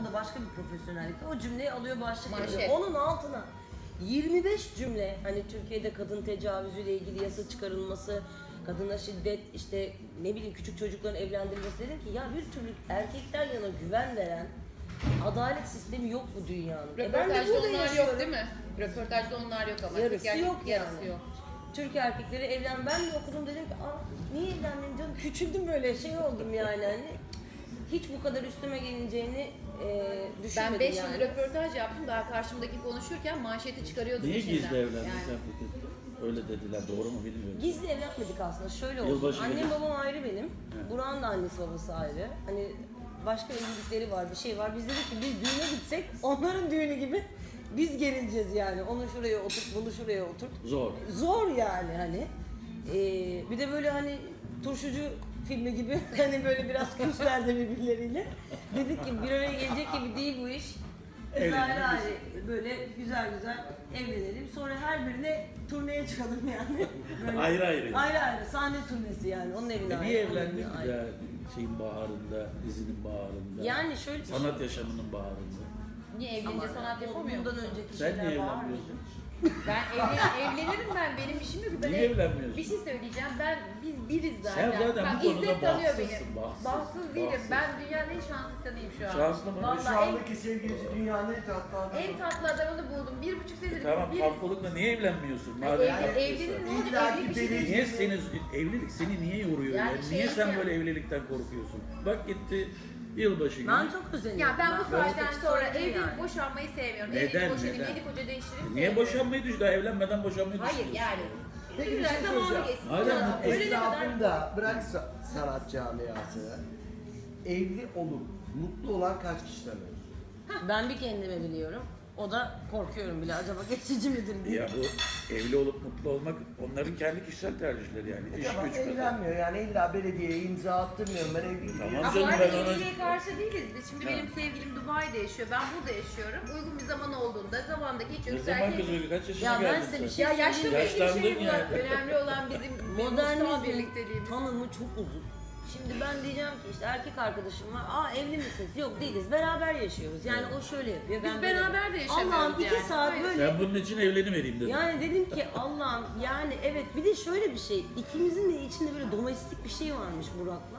O da başka bir profesyonellik. O cümleyi alıyor başlık Manşet. Onun altına 25 cümle hani Türkiye'de kadın tecavüzüyle ilgili yasa çıkarılması, kadına şiddet, işte ne bileyim küçük çocukların evlendirilmesi dedim ki ya bir türlü erkekler yana güven veren adalet sistemi yok bu dünyanın. E ben de burada onlar yaşıyorum. yok değil mi? Röportajda onlar yok ama. Yarısı Türk yok yarısı yani. yok. Türk erkekleri evlen ben de okudum dedim ki aa niye evlenmedin canım küçüldüm böyle şey oldum yani hani hiç bu kadar üstüme gelineceğini e, düşünmedim Ben 5 yani. yıl röportaj yaptım. Daha karşımdaki konuşurken manşeti çıkarıyordum Niye gizli evlendin Yani. sen? Öyle dediler doğru mu bilmiyorum. Gizli evlenmedik aslında şöyle oldu. Yılbaşı Annem gecesi. babam ayrı benim. Evet. Burak'ın da annesi babası ayrı. Hani başka evlilikleri var bir şey var. Biz dedik ki biz düğüne gitsek onların düğünü gibi biz gerileceğiz yani. Onu şuraya oturt, bunu şuraya oturt. Zor. zor yani hani. Ee, bir de böyle hani turşucu filmi gibi hani böyle biraz küsler de birbirleriyle. Dedik ki bir araya gelecek gibi değil bu iş. Evlenelim ayrı ayrı böyle güzel güzel evlenelim. Sonra her birine turneye çıkalım yani. Böyle Ayrı ayrı. Ayrı ayrı. Sahne turnesi yani. Onun evine E ayrı. niye evlendin ki ayrı. ya şeyin baharında, dizinin baharında? Yani şöyle bir şey- Sanat yaşamının baharında. Niye evlenince sanat yapamıyor Bundan önceki Sen şeyler niye evlenmiyorsun? Ben evlen, evlenirim ben. Benim işim yok. Ben Niye ev- evlenmiyorsun? Bir şey söyleyeceğim. Ben biz biriz zaten. Sen zaten Bak, bu konuda İzzet tanıyor bahtsızsın, beni. bahtsız, Bahtsız değilim. bahtsız. Ben dünyanın en şanslı insanıyım şu an. Şanslı mı? Vallahi Şu en, andaki sevgilisi dünyanın en tatlı adamı. en tatlı adamını buldum. Bir buçuk senedir E tamam bir... kalkolukla niye evlenmiyorsun? Madem evli- evlilik ne olacak? İlla Evlilik bir şey değil. Niye seni evlilik seni niye yoruyor Yani yani? şey Niye sen ya- böyle evlilikten korkuyorsun? Bak gitti yılbaşı günü. Ben çok özeniyorum. Ya ben bu saatten sonra evlenip yani. boşanmayı sevmiyorum. Neden, Evlenip boşanayım, neden? yeni koca değiştireyim Niye boşanmayı düşün? Daha evlenmeden boşanmayı Hayır düşünüyorsun. yani. Peki bir şey soracağım. geçsin. Hala Etrafında bırak sa- sanat camiasını evli olup mutlu olan kaç kişi tanıyorsun? Ben bir kendime biliyorum. O da korkuyorum bile acaba geçici midir diye. Ya bu evli olup mutlu olmak onların kendi kişisel tercihleri yani. İş Ama güç kadar. evlenmiyor yani illa belediyeye imza attırmıyorum ben evliyim. Tamam diye. Ama canım, bu ben ona- evliliğe karşı değiliz biz. Şimdi Ha. benim sevgilim Dubai'de yaşıyor. Ben burada yaşıyorum. Uygun bir zaman olduğunda zamanda Ne geçiyoruz. zaman Erkek- kızıyor? Kaç yaşına Ya ben geldin size bir sen? şey Ya yaşlı bir Yaşlandın şey ya. bu. Önemli olan bizim ruhsal Modernizmin birlikteliğimiz. tanımı çok uzun. Şimdi ben diyeceğim ki işte erkek arkadaşım var. Aa evli misiniz? Yok değiliz. Beraber yaşıyoruz. Yani o şöyle yapıyor. Biz ben böyle beraber de yaşamıyoruz Allah'ım iki yani. saat Hayır. böyle. Ben bunun için evlenivereyim dedim. Yani dedim ki Allah'ım yani evet bir de şöyle bir şey. ikimizin de içinde böyle domestik bir şey varmış Burak'la.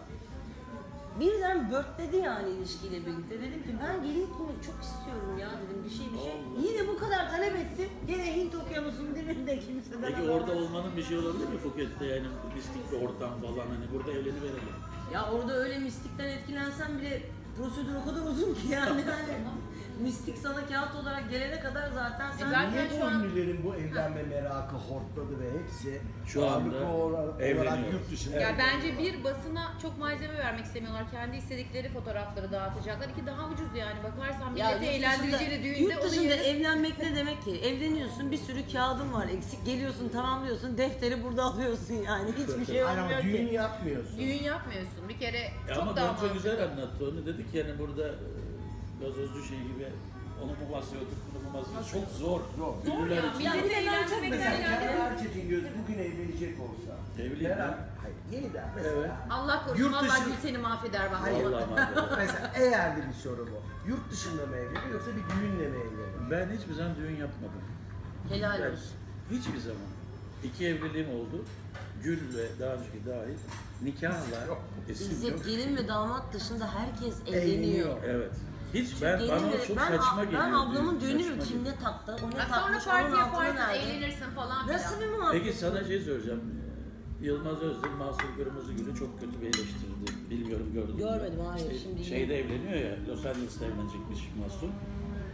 Birden börtledi yani ilişkiyle birlikte. Dedim ki ben gelin kurmak çok istiyorum ya dedim bir şey bir şey. Yine bu kadar talep etti. Gene Hint okyanusunun dibinde kimseden Peki haber orada olmanın bir şey olabilir mi Phuket'te yani mistik bir ortam falan hani burada evleniverelim. Ya orada öyle mistikten etkilensen bile prosedür o kadar uzun ki yani. mistik sana kağıt olarak gelene kadar zaten sen... zaten- Niye şu bu an- ünlülerin bu evlenme merakı hortladı ve hepsi Şu anda ağırlıklı olarak, yurt dışında. Ya bence bir basına çok malzeme vermek istemiyorlar. Kendi istedikleri fotoğrafları dağıtacaklar. İki daha ucuz yani. Bakarsan Ya milleti yurt düğünde Yurt onun dışında yerine... evlenmek ne demek ki? Evleniyorsun bir sürü kağıdın var eksik. Geliyorsun tamamlıyorsun defteri burada alıyorsun yani. Hiçbir şey olmuyor ama düğün ki. yapmıyorsun. Düğün yapmıyorsun. Bir kere Ya çok ama daha Gonca güzel anlattı onu dedik yani burada e, gazozcu şey gibi onu mu masaya oturup bunu mu masaya çok zor. Zor. Ünlüler ya, için. milleti Ya, eğlendirmekten Mesela eğlendirmek. Kenan Erçetin bugün evlenecek olsa. Evliyim ben. Hayır yeniden mesela. Evet. Allah korusun Yurt Allah dışı- Gül seni mahveder bak. Hayır. Vallahi mahvolur. mesela eğer de bir soru bu. Yurt dışında mı evleniyor yoksa bir düğünle mi evleniyor? Ben hiçbir zaman düğün yapmadım. Helal Ben olsun. hiçbir zaman. İki evliliğim oldu. Gül ve daha önceki dahil nikahla. İzzet gelin ve damat dışında herkes Evleniyor. evleniyor. Evet. Hiç ben Gelin bana çok ben, saçma geliyor. Ben ablamın düğün, düğünü kim ne taktı, o ne Ha, sonra takmış, parti onun altına yaparsın, nerede? eğlenirsin falan filan. Nasıl bir muhabbet? Peki sana şey soracağım. Yılmaz Özdil Mahsur Kırmızıgül'ü çok kötü bir eleştirdi. Bilmiyorum gördün mü? Görmedim, hayır, İşte şimdi şeyde evleniyor ya, Los Angeles'ta evlenecekmiş Mahsur.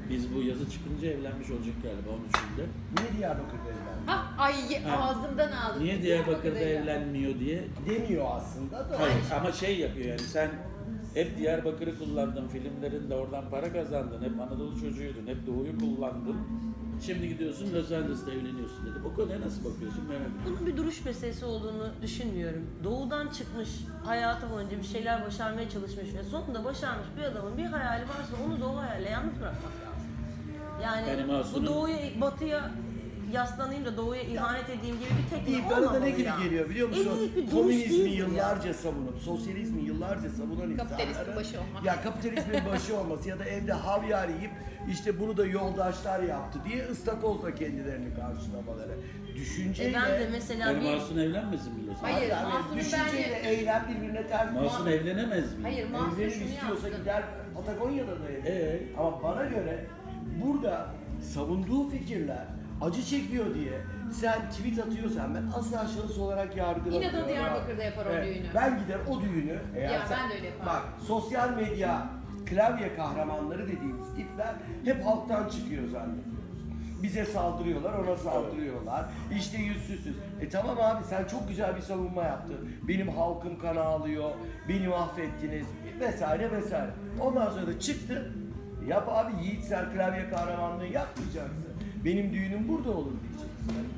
Biz bu yazı çıkınca evlenmiş olacak galiba 13'ünde. Niye Diyarbakır'da evlendi? Ha, ay ye- Ha. ağzımdan aldım. Niye Diyarbakır'da evlen? evlenmiyor diye. Demiyor aslında da. Hayır ama şey yapıyor yani sen hep Diyarbakır'ı kullandın filmlerinde oradan para kazandın. Hep Anadolu çocuğuydun. Hep Doğu'yu kullandın. Şimdi gidiyorsun Los Angeles'ta evleniyorsun dedim. O konuya nasıl bakıyorsun merak ediyorum. Bunun bir duruş meselesi olduğunu düşünmüyorum. Doğudan çıkmış, hayatı boyunca bir şeyler başarmaya çalışmış ve sonunda başarmış bir adamın bir hayali varsa onu da o hayalle yalnız bırakmak lazım. Yani, Yani bu doğuya, batıya yaslanayım da doğuya ihanet edeyim gibi bir teknik Değil, bana da olmamalı ne gibi ya. geliyor biliyor musun? Komünizmi değildir ya. yıllarca savunup, sosyalizmi yıllarca savunan insanlar. Kapitalizmin başı olmak. Ya kapitalizmin başı olması ya da evde havyar yiyip işte bunu da yoldaşlar yaptı diye ıstakozla kendilerini karşılamaları. Düşünceyle... E ben de mesela Yani bir Masum evlenmesin biliyorsun. Hayır. Yani Mahsun'un düşünceyle bence- eylem birbirine ters. Masum evlenemez mi? Hayır Mahsun Evlenip şunu istiyorsa yapsın. gider Patagonya'da da evlenir. Ee? Ama bana göre burada savunduğu fikirler acı çekiyor diye sen tweet atıyorsan ben asla şahıs olarak yargılamıyorum. Yine de Diyarbakır'da yapar o düğünü. Ben gider o düğünü eğer Ya sen- ben de öyle yaparım. Bak sosyal medya klavye kahramanları dediğimiz tipler hep halktan çıkıyor zannediyoruz. Bize saldırıyorlar, ona saldırıyorlar. İşte yüzsüzsüz. E tamam abi sen çok güzel bir savunma yaptın. Benim halkım kana alıyor, beni mahvettiniz vesaire vesaire. Ondan sonra da çıktı. Yap abi yiğitsel klavye kahramanlığı yapmayacaksın. Benim düğünüm burada olur diyeceksin.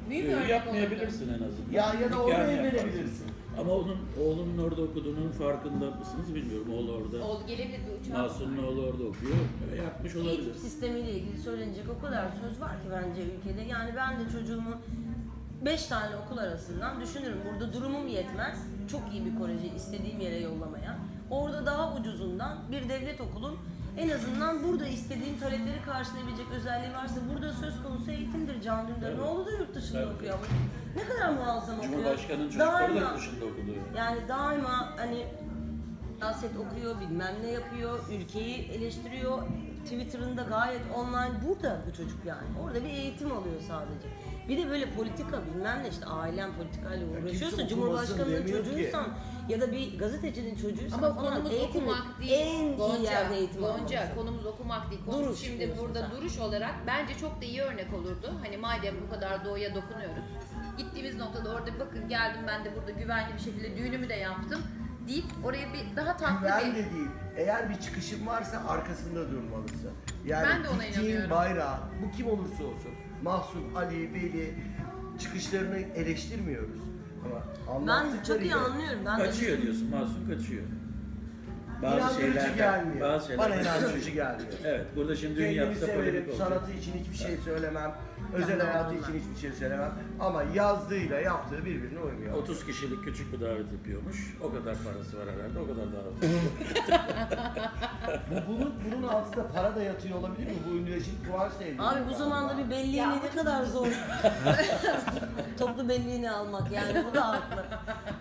Bir Düğün örnek yapmayabilirsin en azından. Ya ya da orada Nikahını evlenebilirsin. Ama onun oğlunun orada okuduğunun farkında mısınız bilmiyorum. Oğlu orada. oldu. Oldu gelebilir bir uçağa. Masum'un oğlu orada okuyor. E, Yapmış olabilir. eğitim sistemiyle ilgili söylenecek o kadar söz var ki bence ülkede. Yani ben de çocuğumu 5 tane okul arasından düşünürüm. Burada durumum yetmez. Çok iyi bir koleji istediğim yere yollamaya. Orada daha ucuzundan bir devlet okulun en azından burada istediğim talepleri karşılayabilecek özelliği varsa burada söz konusu eğitimdir Can Dündar. Ne Evet. oldu da yurt dışında Evet. okuyor ama ne kadar muazzam okuyor. Cumhurbaşkanı'nın çocukları da yurt dışında okudu. yani daima hani siyaset okuyor, bilmem ne yapıyor, ülkeyi eleştiriyor. Twitter'ında gayet online burada bu çocuk yani. Orada bir eğitim alıyor sadece. Bir de böyle politika bilmem ne işte ailen politikayla uğraşıyorsa, Cumhurbaşkanının demiyor ki. çocuğuysan ya da bir gazetecinin çocuğuysan Ama falan konumuz eğitimi okumak değil. en iyi Gonca, yerde eğitim Gonca, konumuz okumak değil. Konumuz Duruş şimdi burada sen. duruş olarak bence çok da iyi örnek olurdu. Hani madem bu kadar doğuya dokunuyoruz. Gittiğimiz noktada orada bakın geldim ben de burada güvenli bir şekilde düğünümü de yaptım deyip oraya bir daha tatlı Güven bir de değil. Eğer bir çıkışın varsa arkasında durmalısın. Yani Ben de ona diktiğin inanıyorum. bayrağı, bu kim olursa olsun, Mahsun, Ali, Veli çıkışlarını eleştirmiyoruz. Ama Ben çok iyi anlıyorum. Ben de Kaçıyor diyorsun. Masum kaçıyor. Bazı İnandırıcı şeyler gelmiyor. bazı şeyler Bana inandırıcı gelmiyor. Evet, burada şimdi düğün Kendimi yapsa severim, polemik olacak. sanatı için hiçbir şey söylemem, özel hayatı için hiçbir şey söylemem. Ama yazdığıyla yaptığı birbirine uymuyor. 30 kişilik küçük bir davet yapıyormuş. O kadar parası var herhalde. O kadar davet. Bu, bunun, bunun altında para da yatıyor olabilir mi? Bu ünlü şimdi da evleniyor Abi bu zamanda bir belliğini ne kadar zor. Toplu belliğini almak yani bu da haklı.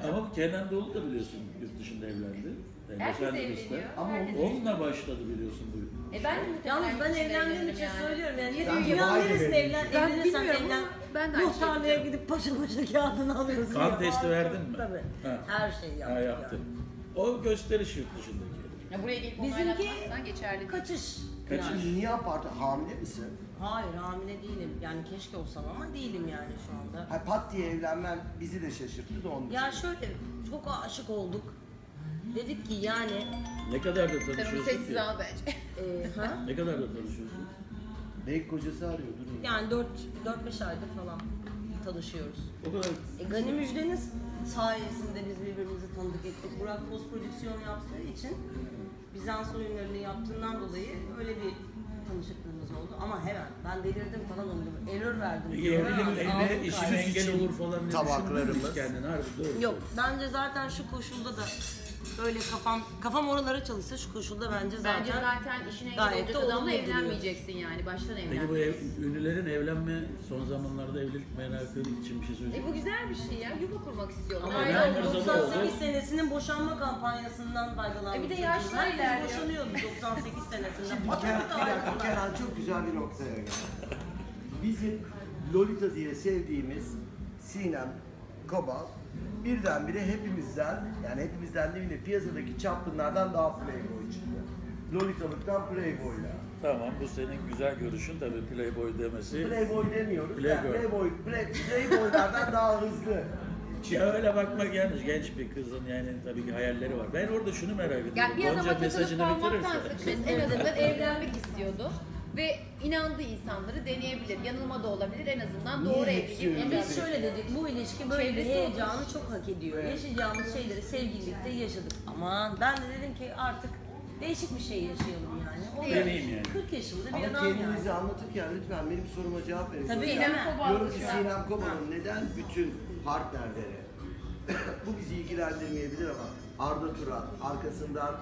Ama bu Kenan Doğulu da biliyorsun yurt dışında evlendi. Yani Herkes evleniyor. Ama Herkes- Onunla başladı biliyorsun bu. E ben de Yalnız ben evlendiğim için yani. söylüyorum yani. Niye Sen de Dünyanın neresinde benim. evlen, Ben evlenirsen bilmiyorum evlen. ama ben de aynı Muhtarlığa gidip paşa paşa kağıdını alıyorsun. Kan Ya, testi verdin mi? Tabii. Ha. Her şeyi yaptık. Ha yaptım. O gösteriş yurt dışındaki. Ya buraya gelip Bizimki onaylatmazsan geçerli değil. Kaçış. Kaçış. Yani. Niye apart hamile misin? Hayır hamile değilim. Yani keşke olsam ama değilim yani şu anda. Ha, pat diye evlenmen bizi de şaşırttı da onun Ya şöyle çok aşık olduk. Dedik ki yani Ne kadar da Sen onu tanışıyorsun sessiz ki? al bence. e, ha? Ne kadar da tanışıyorsun? Belki kocası arıyor durun. yani 4 4 5 aydır falan tanışıyoruz. O kadar E, Gani Müjde'nin sayesinde biz birbirimizi tanıdık ettik. Burak post prodüksiyon yaptığı için Bizans oyunlarını yaptığından dolayı öyle bir tanışıklığımız oldu. Ama hemen ben delirdim falan oldum. Error verdim. Peki Error aldım işin kaydı. engel olur falan diye Tabaklarımız. düşündün mü kendini harbi doğru. Yok bence zaten şu koşulda da böyle kafam kafam oralara çalışsa şu koşulda bence zaten Bence zaten işine gayet olacak de adamla olumlu duruyor. evlenmeyeceksin yani. Baştan Peki bu ev, evlenmeyeceksin. ünlülerin evlenme son zamanlarda evlilik merakı için bir şey söyleyecek E bu güzel bir şey ya. Yuva kurmak istiyorlar. Ama ben oldu. 98 senesinin boşanma kampanyasından faydalandık. E bir de çocuğum. yaşlar Herkes ilerliyor. boşanıyordu 98 senesinde. Bir dakika, ayrıldılar. Kenan çok güzel bir noktaya geldi. Bizim Lolita diye sevdiğimiz Sinem Kobal birdenbire hepimizden, yani hepimizden değil de piyasadaki çapkınlardan daha playboy çıktı. Lolitalıktan playboyla. Tamam bu senin güzel görüşün tabii playboy demesi. Playboy demiyoruz. Playboy. Playboy. Playboy, play, playboylardan daha hızlı. Ya öyle bakmak yanlış. Genç bir kızın yani tabii ki hayalleri var. Ben orada şunu merak ediyorum. Yani bir adama takılıp mesajını kalmaktansa kız en azından evlenmek istiyordu. Ve inandığı insanları deneyebilir. Yanılma da olabilir. En azından doğru evlilik. öyle? Biz şöyle dedik, bu ilişki böyle bir Çevresi heyecanı çok hak ediyor. Evet. Yaşayacağımız şeyleri sevgililikte yaşadık. Aman ben de dedim ki artık değişik bir şey yaşayalım yani. O Deneyim yani. 40 yaşında bir Ama adam kendinizi yani. anlatırken lütfen benim soruma cevap verin. Tabii, Mesela hemen. Diyorum ki Kobal Sinem Kobal'ın neden bütün partnerlere bu bizi ilgilendirmeyebilir ama Arda Turan arkasından?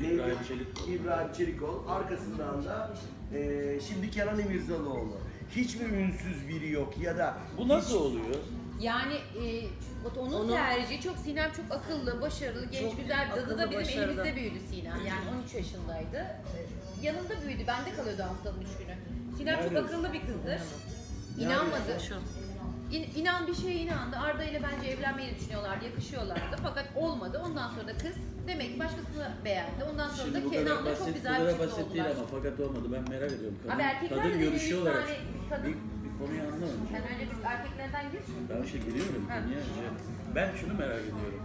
İbrahim Çelikkol. İbrahim Çelikkol arkasından da eee şimdi Kenan İmirzalıoğlu. Hiç mi ünsüz biri yok ya da Bu nasıl hiç- oluyor? Yani e, onun, Onun- tercihi çok Sinem çok akıllı, başarılı, genç, Çok güzel. Dadı da bizim başarılı. elimizde büyüdü Sinem. Yani 13 yaşındaydı. E, yanımda büyüdü. Bende kalıyordu haftanın 3 günü. Sinem çok Nerede? akıllı bir kızdır. İnanmadı. Şu. İn, inan bir şeye inandı. Arda ile bence evlenmeyi düşünüyorlardı, yakışıyorlardı. Fakat olmadı. Ondan sonra da kız demek ki başkasını beğendi. Ondan sonra Şimdi da bu kadar Kenan'la basit, çok bu güzel bir kadar çift basit değil oldular. ama fakat olmadı. Ben merak ediyorum. Kadın, Abi erkekler de kadın görüşü olarak tane kadın- bir, bir konuyu anlamadım. Sen önce bir erkeklerden gir. Ben şey giriyorum Ha. konuya. Şey, ben şunu merak ediyorum.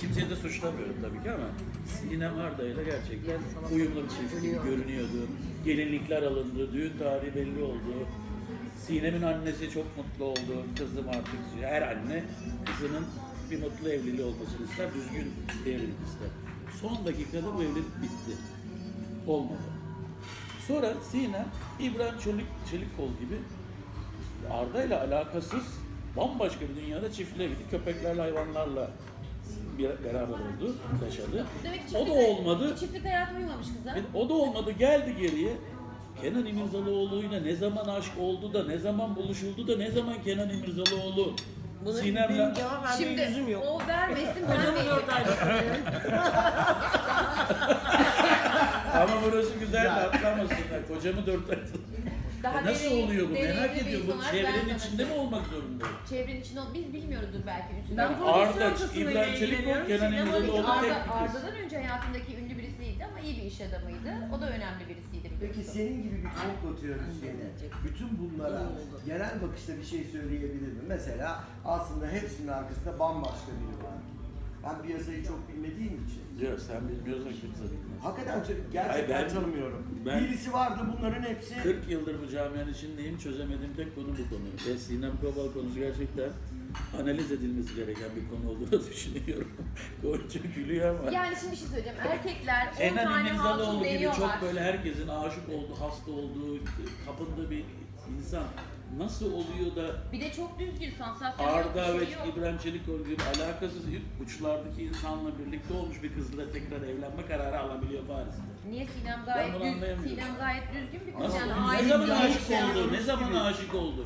Kimseyi de suçlamıyorum tabii ki ama Sinem Arda ile gerçekten uyumlu bir çift gibi görünüyordu. Gelinlikler alındı, düğün tarihi belli oldu. Sinem'in annesi çok mutlu oldu. Kızım artık her anne kızının bir mutlu evliliği olmasını ister, düzgün evlilik ister. Son dakikada bu evlilik bitti. Olmadı. Sonra Sinem, İbrahim Çelik, Çelikkol gibi Arda ile alakasız bambaşka bir dünyada çiftliğe gitti. Köpeklerle, hayvanlarla bir, beraber oldu, yaşadı. Demek O da olmadı. Çiftlik hayatı uyumamış kıza. O da olmadı. Geldi geriye. Kenan İmirzalıoğlu'yla ne zaman aşk oldu da, ne zaman buluşuldu da, ne zaman Kenan İmirzalıoğlu Buna Sinem'le... cevap vermeye Şimdi yüzüm yok. o vermesin vermeyin. dört aydır tanıyorum. Ama burası güzel de atlamasınlar. Kocamı dört ay Daha Nasıl deneyim- oluyor bu? deneyimli Merak bir ediyorum. insan Bu olarak çevrenin ben sana içinde mi olmak zorunda? Çevrenin içinde ol- biz bilmiyoruzdur belki. üstünden. Ben Arda, prodüksiyon İbrahim kısmıyla Çelikol, ilgileniyorum. Kenan Sinema İmirzalıoğlu Arda, tek bir kız. Arda'dan önce hayatındaki ünlü birisiydi ama iyi bir iş adamıydı. O da önemli birisiydi. Peki senin gibi bir komplo teorisyenin bütün bunlara genel bakışta bir şey söyleyebilir mi? Mesela aslında hepsinin arkasında bambaşka biri var. Ben piyasayı çok bilmediğim için. Yok sen bilmiyorsan kimse bilmez. Hakikaten gerçekten Hayır, ben- tanımıyorum. ben- Birisi vardı bunların hepsi. 40 yıldır bu camianın içindeyim, çözemediğim tek konu bu konu. Ve Sinem Kobal konusu gerçekten analiz edilmesi gereken bir konu olduğunu düşünüyorum. Gonca gülüyor ama. Yani şimdi bir şey söyleyeceğim. Erkekler 10 Kenan tane hatun gibi çok böyle herkesin aşık olduğu, hasta olduğu, tapındığı bir insan nasıl oluyor da Bir de çok düzgün sansasyonel bir Arda şey ve yok. İbrahim Çelikkol gibi alakasız uçlardaki insanla birlikte olmuş bir kızla tekrar evlenme kararı alabiliyor Paris'te. Niye Sinem gayet düz. Sinem gayet düzgün bir kız. Nasıl? Yani ne zaman aşık güzel. oldu? Ne zaman aşık oldu?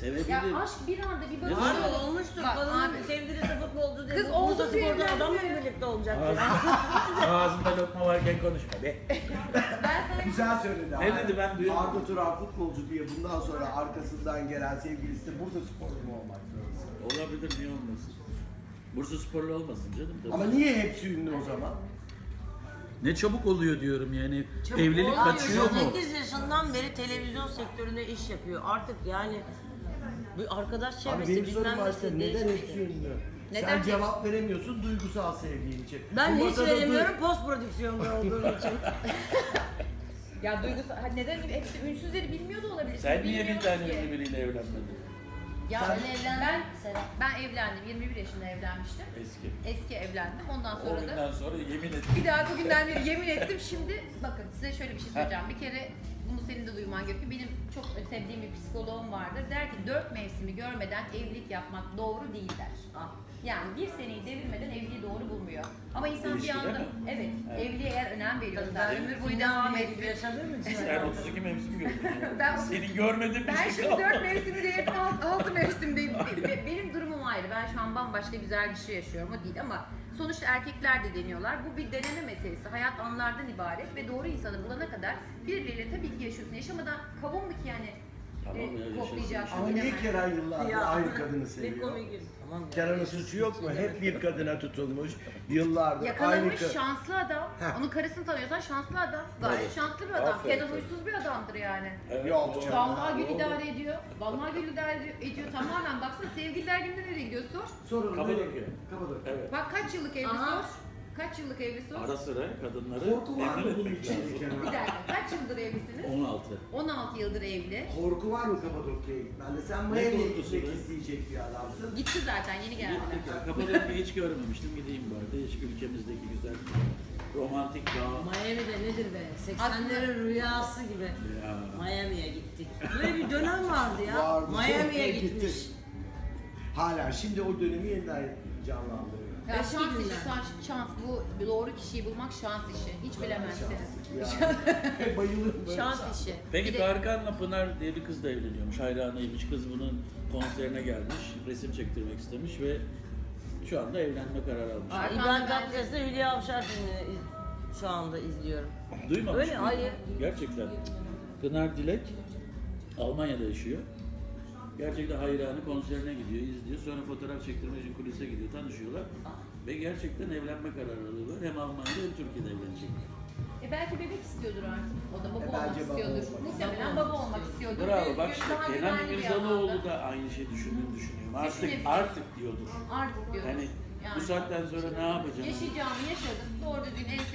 Sevebilir. Ya aşk bir anda bir Ne bakıyor. zaman? Abi olmuştur. Bak Kadının abi. sevgilisi futbolcu dedi. Kız oldu diye Spor'da adamla evlenmiyor. birlikte olacak. dedi. Ağzında lokma varken konuşma be. Güzel söyledi Ne abi. dedi ben duyuyorum. Arda Turan futbolcu diye bundan sonra arkasından gelen sevgilisi de Bursa Sporlu mu olmak zorunda? Olabilir niye olmasın? Bursa sporlu olmasın canım. tabii. Ama niye hepsi ünlü o zaman? Ne çabuk oluyor diyorum yani. Çabuk Evlilik kaçıyor mu? 8 yaşından beri televizyon sektöründe iş yapıyor. Artık yani bir arkadaş Abi çevresi benim sorum bilmem başka. nesi Neden hepsi ünlü? Neden Sen hepsi- cevap veremiyorsun duygusal sevdiğin için. Ben Bu hiç masada veremiyorum post prodüksiyonda olduğum için. ya duygusal ha, neden hepsi ünsüzleri bilmiyor da olabilir. Sen niye bir bilmiyoruz tane ki. ünlü biriyle evlenmedin? Ya Sen- ben, ben, ben evlendim. 21 yaşında evlenmiştim. Eski. Eski evlendim. Ondan O sonra da günden sonra yemin et. bir daha bugünden beri yemin ettim. Şimdi bakın size şöyle bir şey söyleyeceğim. Bir kere senin de duyman gerekiyor. Benim çok sevdiğim bir psikoloğum vardır. Der ki dört mevsimi görmeden evlilik yapmak doğru değil der. Ah. Yani bir seneyi devirmeden evliliği doğru bulmuyor. Ama insan bir İlişkide anda mi? evet, Evet. evliliğe eğer önem veriyorsa, Ben ömür boyu devam etsin. yaşadığım için. Sen 32 mevsim gördün. Ben- Senin görmediğin bir Ben şey şimdi kalmadı. dört mevsim değil, altı, altı mevsimdeyim. Be- Benim durumum ayrı. Ben şu an bambaşka güzel bir şey yaşıyorum. O değil ama sonuçta erkekler de deniyorlar. Bu bir deneme meselesi. Hayat anlardan ibaret ve doğru insanı bulana kadar birbirleriyle tabii ki yaşıyorsun. Yaşamadan kavun mu ki yani Tamam ya, e, yaşasın. Ama niye. Kenan yıllardır Ya, aynı kadını Ne seviyor? komik. Tamam ya. Kenan'ın suçu yok mu? Hep bir kadına tutulmuş. Yıllardır aynı Yakalamış kadın. şanslı adam. Heh. Onun karısını tanıyorsan şanslı adam. Gayet Evet. şanslı bir adam. Aferin. Kenan huysuz bir adamdır yani. Evet, Yok doğru. canım. Vallahi gül Doğru. idare ediyor. Vallahi gül idare ediyor. ediyor. Tamamen baksana sevgililer gününde nereye gidiyor sor. Sorun Kapadokya. Kapadokya. Evet. Bak kaç yıllık evli Aha. sor. Kaç yıllık evli sor. Ara sıra kadınları Korku var mı memnun bunun etmek lazım. Bir dakika kaç yıldır evlisiniz? 16. 16 yıldır evli. Korku var mı Kapadokya'ya gitmende? Sen Ne Miami'ye korkusu gitmek be? isteyecek bir adamsın. Gitti zaten yeni geldi. Gittik ya. Kapadokya'yı hiç görmemiştim. Gideyim bari. Hiç ülkemizdeki güzel romantik dağ. Miami'de nedir be? Aslında- 80'lerin rüyası gibi. Ya. Miami'ye gittik. Böyle bir dönem vardı ya. Vardı. Miami'ye gitmiş. Hala şimdi o dönemi yeniden canlandırıyor. Ya Eski şans günler. işi, şans, şans. Bu doğru kişiyi bulmak şans işi. Hiç bilemezsiniz. Bayılırım böyle. Şans işi. Peki de- Tarkan'la Pınar diye bir kız da evleniyormuş. Hayranıymış. Kız bunun konserine gelmiş. Resim çektirmek istemiş ve şu anda evlenme kararı almış. Ay. İbrahim Tatlıses'le Hülya Avşar filmini şu anda izliyorum. Duymamış Öyle, mıydın? hayır. Gerçekten. Pınar Dilek Almanya'da yaşıyor. Gerçekten hayranı konserine gidiyor, izliyor. Sonra fotoğraf çektirmek için kulise gidiyor, tanışıyorlar. Ve gerçekten evlenme kararı alıyorlar. Hem Almanya'da hem Türkiye'de evlenecekler. E belki bebek istiyordur artık. O da baba E olmak bence baba istiyordur. olmak Muhtemelen baba olmak istiyordur. Bravo Büyük bak bir, işte daha Kenan güvenli bir İmirzalıoğlu alanda. da aynı şeyi düşündüğünü düşünüyorum. Artık Düşünebilir. artık diyordur. Artık diyordur. Yani Yani. bu saatten sonra ne yapacağım? Yaşayacağımı yaşadım. Doğru düzgün Eh,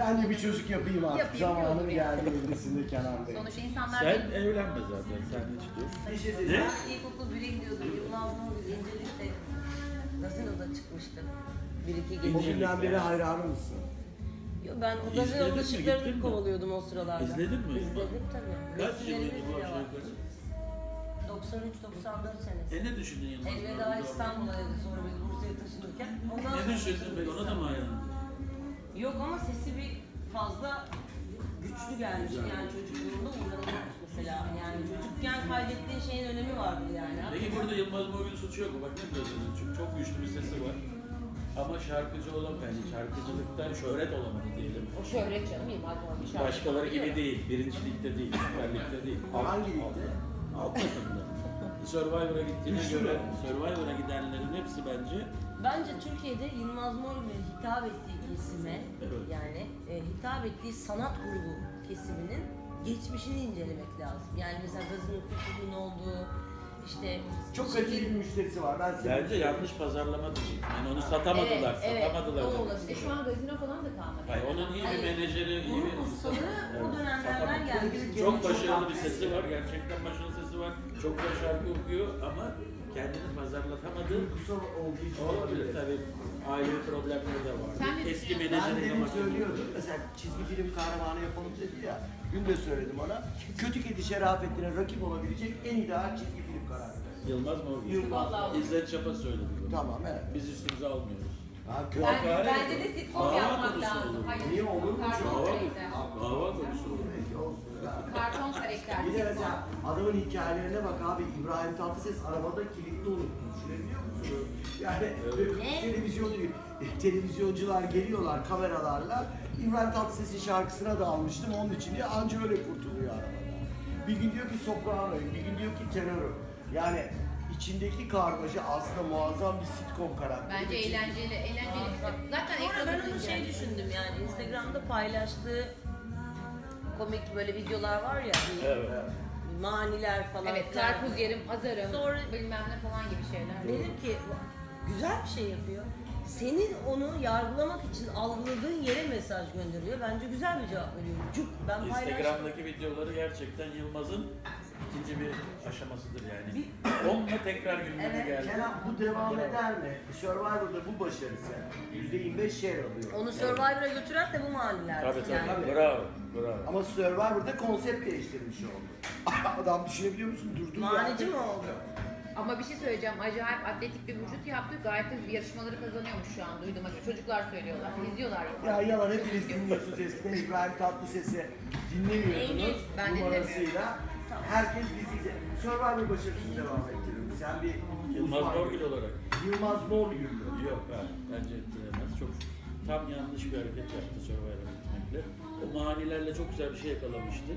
ben de bir çocuk yapayım artık. Yapayım, Zamanım geldi öncesinde Kenan Bey. Sonuçta insanlar Sen evlenme zaten, sen hiç dur. Bir şey Ne? söyleyeyim. Ben ilkokul 1'e gidiyordum. Yılmaz Morgül incelikte gazinoda çıkmıştım. Bir iki O gece. İncelik. günden beri hayranı mısın? Yo, ben o ışıklarını gittin mi? kovalıyordum o sıralarda. İzledin mi? İzledim tabii. Kaç yılıydı bu aşağı var. yukarı? 93-94 senesi. E ne düşündün Yılmaz? Elveda Morgül'de? İstanbul'a sonra biz Bursa'ya taşınırken. Ondan Ne düşündün peki? Ona da mı hayran? Yok ama sesi bir fazla güçlü gelmiş Güzel. yani çocukluğunda uyarılmış mesela. Yani çocukken kaydettiğin şeyin önemi vardır yani. Peki burada Yılmaz Morgül'ün suçu yok mu? Bak ne diyorsun? Çünkü çok güçlü bir sesi var. Ama şarkıcı olamıyor. Yani şarkıcılıkta şöhret olamadı diyelim. O şöhret canım Yılmaz Morgül şarkı. Başkaları gibi değil. Birincilikte değil, Süper Lig'de değil. Hangi ligde? Alt takımda. Survivor'a gittiğine göre? Survivor'a gidenlerin hepsi bence Bence Türkiye'de Yılmaz Morgül'e hitap ettiği kesime Evet. yani e, hitap ettiği sanat grubu kesiminin geçmişini incelemek lazım. Yani mesela Gazino Kültürü'nün olduğu işte Çok şekil- kaliteli bir müşterisi var. Ben size bence yanlış pazarlama diyeyim. Yani onu satamadılar, Evet, evet. satamadılar. O demek olabilir. E şu an gazino falan da kalmadı. Hayır, onun iyi bir Hayır. menajeri, iyi bir ustalığı o Evet, dönemlerden satamadı. gelmiş. Çok başarılı bir sesi var, gerçekten başarılı var. Çok da şarkı okuyor ama kendini pazarlatamadı. Duygusal olduğu için Olabilir tabii. Ailevi problemleri de var. Sen ne Eski? Ben menajeri demin söylüyordum. Mesela çizgi film kahramanı yapalım dedi ya. Dün de söyledim ona. Kötü kedi Şerafettin'e rakip olabilecek en ideal çizgi film karakteri. Yılmaz Morgül. Yılmaz. Vallahi. İzzet Çapa söyledi bunu. Tamam evet. Biz üstümüze almıyoruz. Ha, Ben, bence de sitcom Dava yapmak konusu lazım. olur. Hayır. Niye olur mu? Dava, dava konusu olur. Karton karakter. Bir de mesela adamın hikayelerine bak abi İbrahim Tatlıses arabada kilitli unuttu. Düşünebiliyor musun? Yani Ne? televizyon, televizyoncular geliyorlar kameralarla. İbrahim Tatlıses'in şarkısına da almıştım onun için diye anca öyle kurtuluyor arabada. Bir gün diyor ki sopranoyum, bir gün diyor ki tenörüm. Yani içindeki karmaşa aslında muazzam bir sitcom karakteri. Bence eğlenceli, eğlenceli. Zaten Sonra ben ekranı onu şey düşündüm yani Instagram'da paylaştığı komik böyle videolar var ya hani Evet. maniler falan. Evet, filan. karpuz yerim, azarım, Sonra- bilmem ne falan gibi şeyler. Dedim ki güzel bir şey yapıyor. Senin onu yargılamak için algıladığın yere mesaj gönderiyor. Bence güzel bir cevap veriyor. Cuk ben paylaştım. Instagram'daki videoları gerçekten Yılmaz'ın ikinci bir aşamasıdır yani. Onunla tekrar gündeme Evet, geldi. Kenan bu devam eder mi? Survivor'da bu başarısı %25 share alıyor. Onu Survivor'a götüren de bu maniler. Tabii tabii. Yani. Bravo. Bravo. Ama Survivor'da konsept değiştirmiş oldu. Adam düşünebiliyor musun? Durduğu Manici mi oldu? Ama bir şey söyleyeceğim, acayip atletik bir vücut yaptı. Gayet de yarışmaları kazanıyormuş şu an duydum. Hadi Çocuklar söylüyorlar, izliyorlar. Ya yalan hepiniz dinliyorsunuz eskiden İbrahim Tatlıses'i dinlemiyordunuz ben numarasıyla. Herkes bizi. Survivor başarısını devam ettirin. Sen bir Yılmaz uzman- Morgül olarak. Yılmaz Morgül. Yok ha, bence etkilemez. Çok tam yanlış bir hareket yaptı Survivor'a gitmekle. O manilerle çok güzel bir şey yakalamıştı.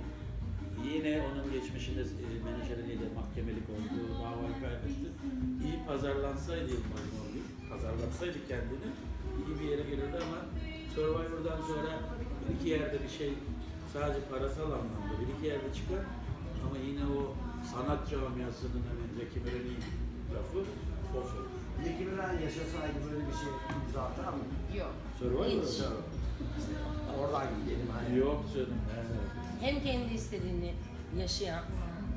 Yine onun geçmişinde e, menajeriyle mahkemelik oldu, davayı kaybetti. İyi pazarlansaydı Yılmaz Morgül, pazarlatsaydı kendini iyi bir yere gelirdi ama Survivor'dan sonra bir iki yerde bir şey sadece parasal anlamda bir iki yerde çıkar ama yine o sanat camiasının hani Zeki Müren'in lafı boş olur. Zeki Müren yaşasaydı böyle bir şey imza atar mı? Yok. Survivor'da Hiç. mı? İşte oradan gidelim hani. Yok canım. Yani. Hem kendi istediğini yaşayan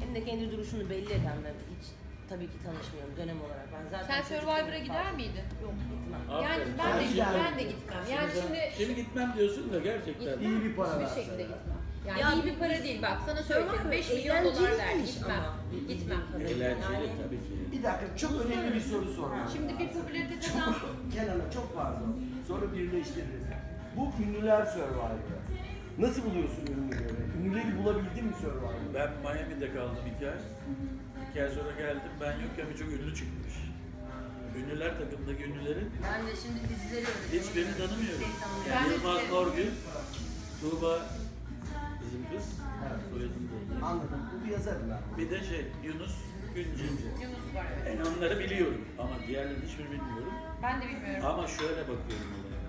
hem de kendi duruşunu belli eden ve hiç tabii ki tanışmıyorum dönem olarak. Ben zaten Sen Survivor'a gider fazla- miydin? Yok gitmem. Yani Aferin. ben de, gitmem, ben de gitmem. Yani şimdi Şimdi gitmem diyorsun da gerçekten. gitmem. İyi bir para Hiçbir şekilde gitmem. Yani Ya iyi bir para değil bak sana söyleyeyim Survivor 5 milyon dolar ver gitmem. ama. Gitmem. Eğlenceli Yani- tabii ki. Bir dakika çok önemli bir soru soracağım. Şimdi bir popülarite kazan. Kenan'a çok pardon. Sonra birleştiririz. Bu ünlüler Survivor'ı. Nasıl buluyorsun ünlüleri? Ünlüleri bulabildin mi Survivor'da? Ben Miami'de kaldım iki ay. İki ay sonra geldim. Ben yokken birçok ünlü çıkmış. Ünlüler takımdaki ünlülerin Ben de şimdi dizileri hiçbirini tanımıyorum. Kimseyi tanımıyorum. Yani Ben de Yılmaz size- Morgül, Tuğba bizim kız. Soyadını da unuttum. Anladım. Bu yazarım ben. Bir de şey Yunus Güncü. Yunus var evet. Yani onları biliyorum ama diğerlerini hiçbirini bilmiyorum. Ben de bilmiyorum. Ama şöyle bakıyorum olaya.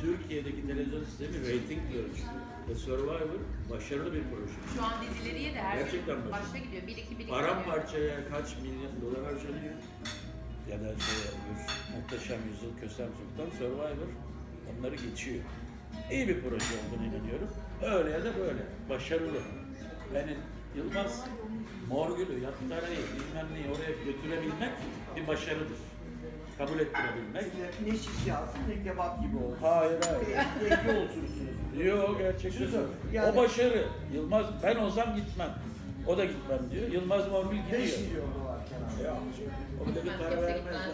Türkiye'deki televizyon sistemi reytingle ölçülüyor. Ve Survivor başarılı bir proje. Şu an dizileriye de her Gerçekten gün başta gidiyor. 1 2 1 2. Paramparçaya kaç milyon dolar harcanıyor? Ya da şey bir muhteşem yüzyıl Kösem Sultan Survivor onları geçiyor. İyi bir proje olduğunu inanıyorum. Öyle ya da böyle. Başarılı. Yani Yılmaz Morgül'ü, Yattara'yı, bilmem neyi oraya götürebilmek bir başarıdır. Kabul ettirebilmek. Ne şiş yazsın ne kebap gibi olsun. Hayır hayır. Denge olsunuz. Yok gerçekten. Öyle. Yani- O başarı. Yılmaz ben olsam gitmem. O da gitmem diyor. Yılmaz Morgül 5 gidiyor. milyon dolar Kenan. Ya, o bile bir para vermezler.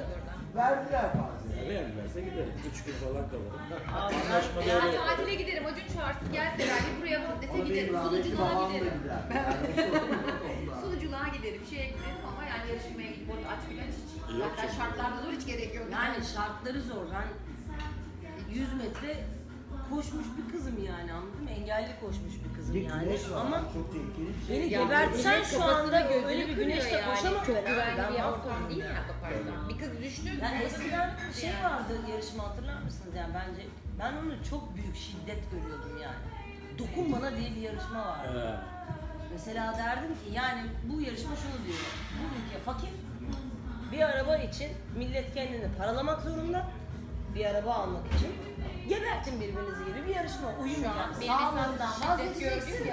Verdiler fazla. Beğenmezse giderim. Üç gün falan kalırım. Abi, Anlaşma Ya böyle. tatile giderim, Acun çağırsın gelseler giderim, sunuculuğa babam da giderim. Yani Sunuculuğa giderim, şeye giderim ama yani yarışmaya gidip orada aç bile hiç. Yok Hatta şartlarda zor hiç gerek yok. Yani şartları zor. Ben 100 metre koşmuş bir kızım yani anladın mı? Engelli koşmuş bir kızım Bir yani. güneş var. Ama çok tehlikeli bir şey. beni Ya gebertsen şu kafasına anda gözünü öyle bir kırıyor güneşte yani. koşamam. Çok güvenli bir ortam değil ya. ya bakarsan. Bir kız düştü. Yani orada eskiden bir- şey yani. vardı yarışma hatırlar mısınız yani bence ben onu çok büyük şiddet görüyordum yani. Dokun bana diye bir yarışma vardı. He. Mesela derdim ki yani bu yarışma şunu diyor. Bu ülke fakir. Bir araba için millet kendini paralamak zorunda. Bir araba almak için. Gebertin birbirinizi gibi bir yarışma. Uyum yani. bir Sağlığından vazgeçeceksin?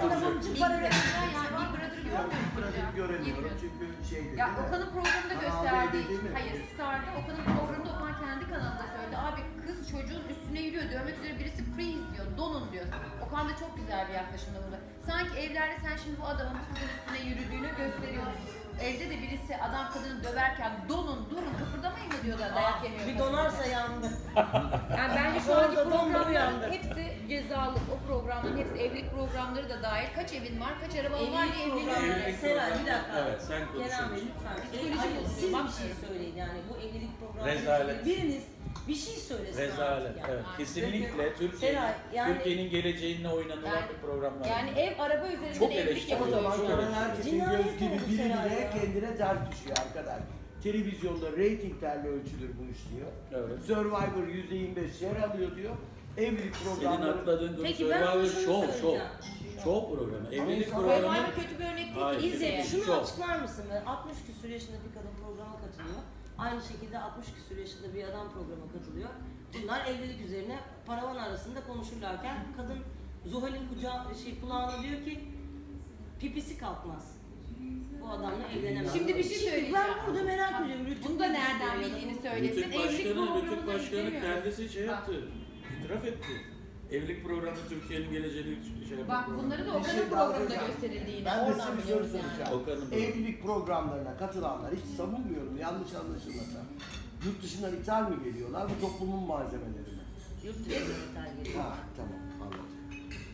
Sana bunun için para Brother vereceksin. yani Big Brother'ı görmüyor musun Brother'ı ya? göremiyorum çünkü şeyde. Ya Okan'ın programında gösterdiği, hayır Star'da Okan'ın programında Okan kendi kanalında söyledi. Abi kız çocuğun üstüne yürüyor, dövmek üzere birisi freeze diyor, donun diyor. Okan da çok güzel bir yaklaşımda burada. Sanki evlerde sen şimdi bu adamın kızın üstüne yürüdüğünü gösteriyorsun. Evde de birisi adam kadını döverken donun, durun, kıpırdamayın mı diyor da dayak yemiyor. Bir donarsa yandı. Yani bence şu anki Orada dondu, programların uyandı. hepsi cezalı. O programların hepsi evlilik programları da dahil. Kaç evin var, kaç araban var Evlilik diye programı. evleniyor. Evlilik Seray bir programı. dakika. Evet, sen Kenan Bey konuşuyorsun. lütfen. Psikoloji bozuluyor, siz bir şey söyleyin yani bu evlilik programı. Rezalet. Biriniz bir şey söylesin Rezalet. artık yani. Evet. Kesinlikle Türkiye'nin yani- Türkiye'nin geleceğine oynanılan Yani- bir programlar. Yani ev araba üzerinden Çok evlilik yapılıyor zaman Çok herkesin Cinayet göz gibi biri bile ya. kendine ters düşüyor arkadaş. Televizyonda reytinglerle ölçülür bu iş diyor. Evet. Survivor %25 yer alıyor diyor. Evlilik Senin programları... atladığın Peki, ben Survivor Show, show. Show programı. Evlilik programı. Survivor kötü bir örnek değil ki. İzleyen. şunu açıklar mısın? Böyle 60 küsur yaşında bir kadın programa katılıyor. Aynı şekilde 60 küsur yaşında bir adam programa katılıyor. Bunlar evlilik üzerine paravan arasında konuşurlarken kadın Zuhal'in kucağı, şey, kulağına diyor ki pipisi kalkmaz. Bu adamla evlenemez. Şimdi bir şey Şimdi söyleyeceğim. Ben burada merak ediyorum. Rütük Bunu da ne nereden bildiğini söylesin. Rütük Evlilik Başkanı, Rütük Başkanı kendisi şey Bak. yaptı. İtiraf etti. Evlilik programı Türkiye'nin geleceğini şey yapıyor. Bak bunları da Bir Okan'ın şey daha programında söyleyeceğim. gösterildi yine. Ben de size Oradan bir soru biliyoruz yani. soracağım. Okan'ın programı. Evlilik programlarına katılanlar hiç savunmuyorum yanlış anlaşılmasın. Yurt dışından ithal mi geliyorlar bu toplumun malzemeleri mi? Yurt dışına ithal geliyor. Ha tamam anladım.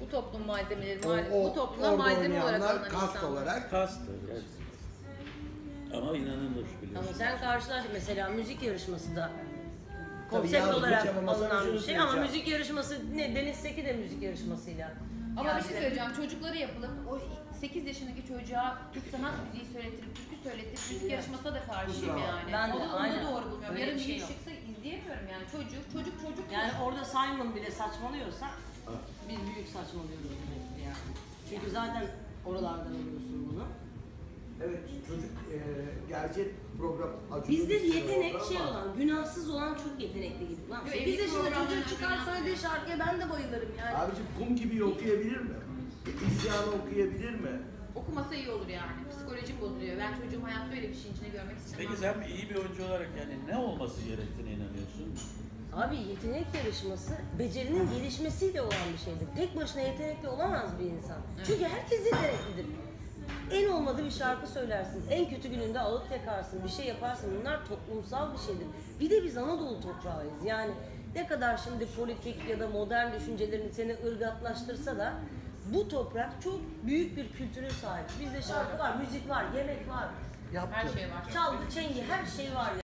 Bu toplum malzemeleri, maalesef bu topluma orada malzeme olarak oynayanlar alınan kast insanlar. olarak Kastır. Evet. Ama inanılır Ama biliyorsun. sen karşılaş mesela müzik yarışması da konsept olarak alınan bir şey ama müzik yarışması ne Deniz Seki de müzik yarışmasıyla. Ama bir şey Yani- söyleyeceğim. Çocukları yapılıp o 8 yaşındaki çocuğa Türk sanat müziği söyletirip, türkü söyletirip müzik yarışmasına da karşıyım yani. Ben de, onu, onu da aynen. doğru bulmuyorum. Öyle Yarın bir şey yok. çıksa izleyemiyorum yani. Çocuk, çocuk, çocuk. Yani orada Simon bile saçmalıyorsa biz büyük saçmalıyoruz demektir yani. Çünkü zaten oralardan alıyorsun bunu. Evet çocuk e, gerçek program Acun'un Bizde yetenek şey ama- olan, günahsız olan çok yetenekli gibi. Lan Yo, 8 evlilik yaşında çocuk çıkar günah söylediği şarkıya ben de bayılırım yani. Abicim kum gibi okuyabilir mi? İsyanı okuyabilir mi? Okumasa iyi olur yani. Psikolojim bozuluyor. Ben çocuğum hayatta öyle bir şeyin içine görmek istemem. Peki sen iyi bir oyuncu olarak yani ne olması gerektiğine inanıyorsun? Abi yetenek yarışması becerinin gelişmesiyle olan bir şeydir. Tek başına yetenekli olamaz bir insan. Çünkü herkes yeteneklidir. En olmadı bir şarkı söylersin. En kötü gününde ağıt yakarsın, bir şey yaparsın. Bunlar toplumsal bir şeydir. Bir de biz Anadolu toprağıyız. Yani ne kadar şimdi politik ya da modern düşüncelerini seni ırgatlaştırsa da bu toprak çok büyük bir kültüre sahip. Bizde şarkı var, müzik var, yemek var. Her şey var. Çalgı, çengi her şey var